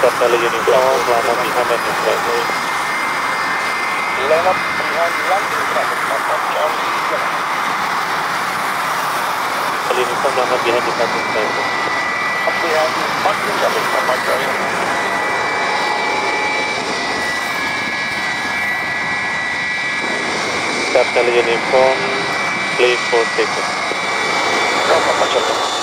Capella uniform, Lama behind landing traffic. Line up behind landing traffic, Papa Charlie Yaman. Capella uniform, Lama behind departing traffic. Up behind landing traffic, Papa Charlie. Capella uniform, clear for takeoff. Go, Papa Charlie.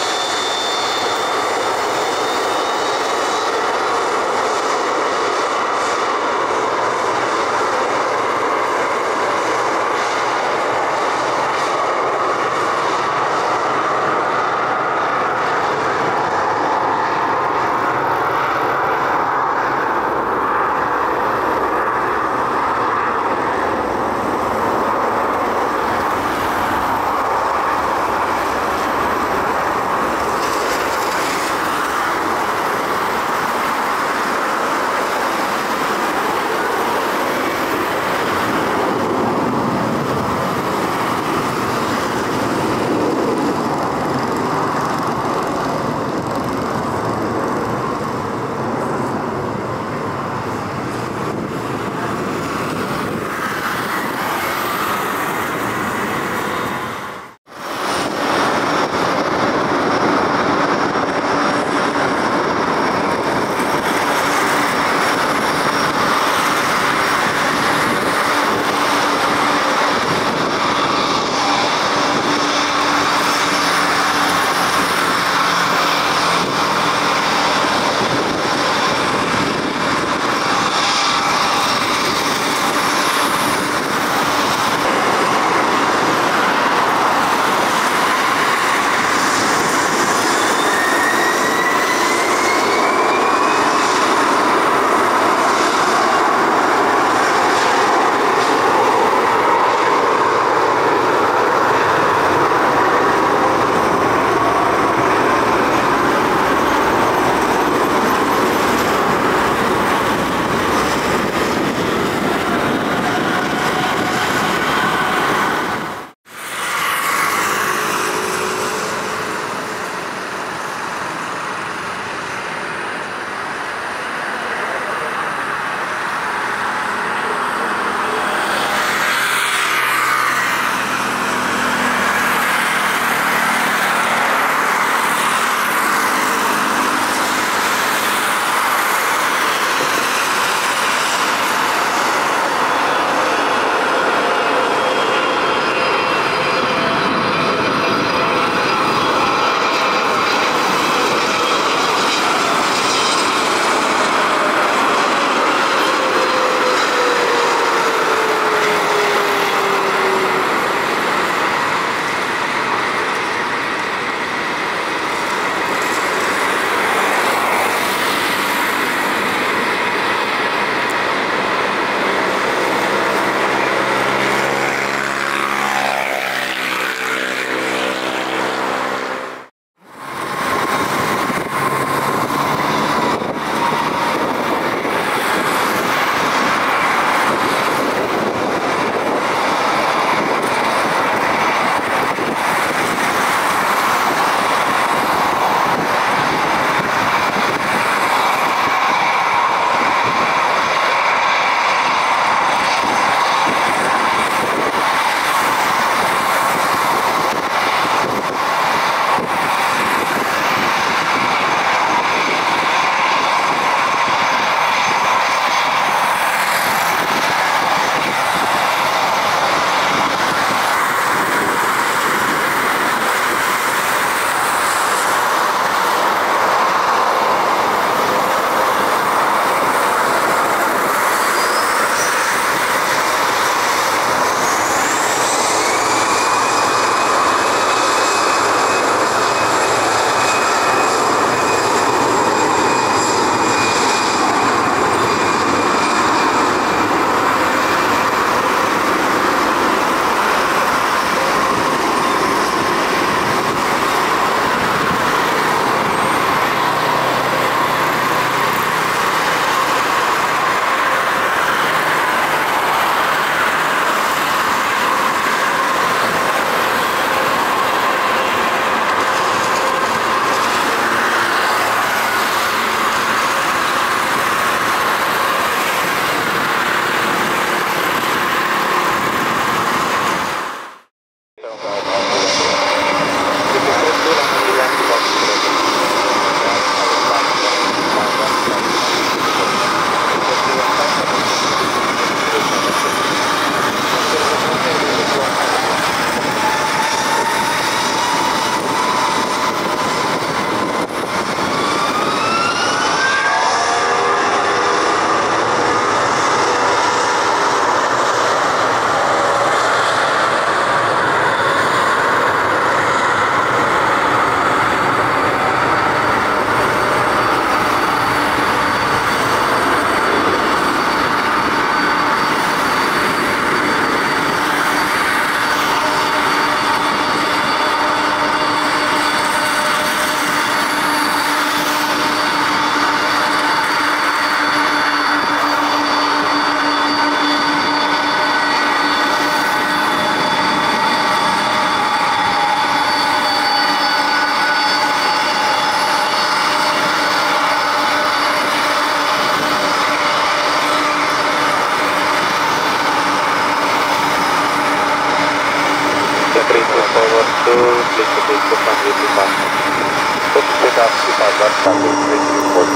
passer une petite proche.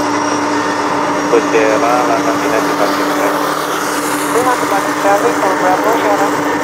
Côté 1, la cabine est passée. We have to back.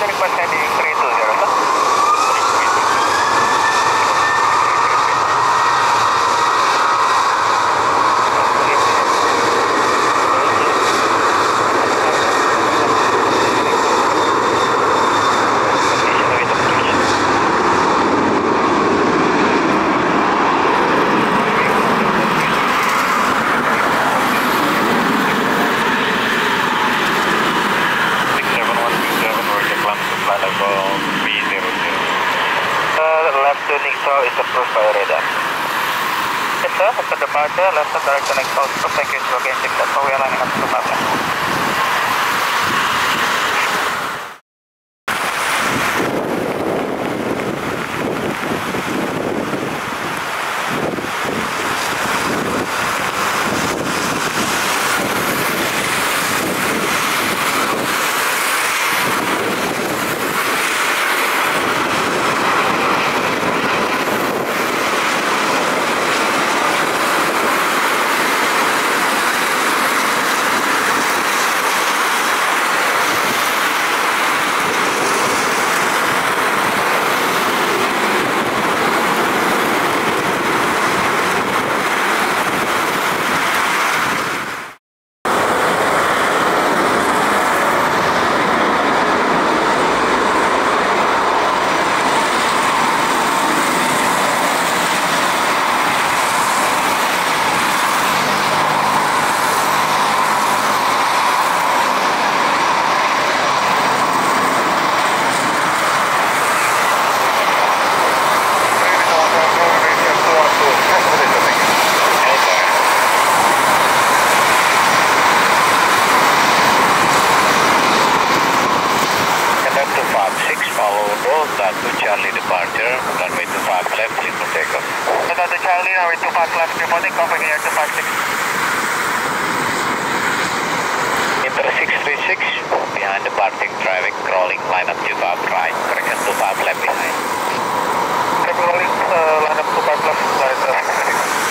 100% Landing stall is approved by radar. Yes, sir. After departure, left side direct connect south. Thank you. So again, six up. We are up to the runway 25 left, reporting company air 256. Inter 636, behind the parking, driving, crawling line up 25 right, correction 25 left behind. Crawling uh, line up 25 left, line up 256.